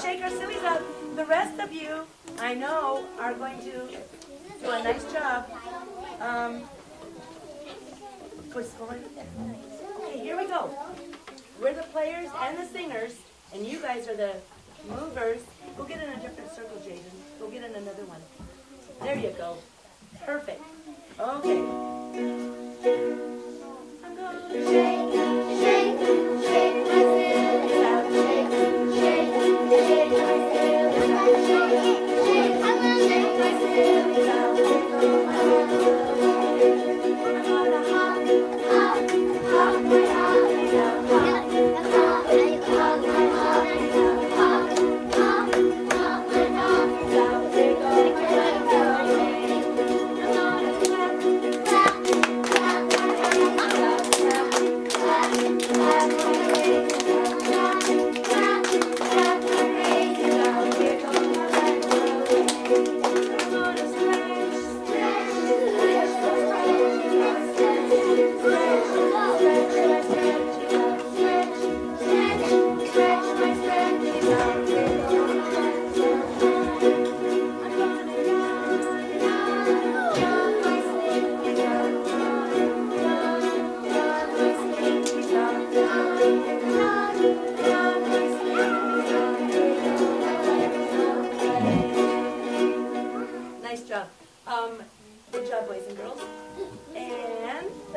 shake our sillies up. The rest of you, I know, are going to do a nice job. Um, what's going Okay, here we go. We're the players and the singers, and you guys are the movers. Go get in a different circle, Jaden. Go get in another one. There you go. Perfect. Okay. Nice job. Um, good job, boys and girls. And...